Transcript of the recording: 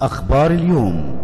أخبار اليوم.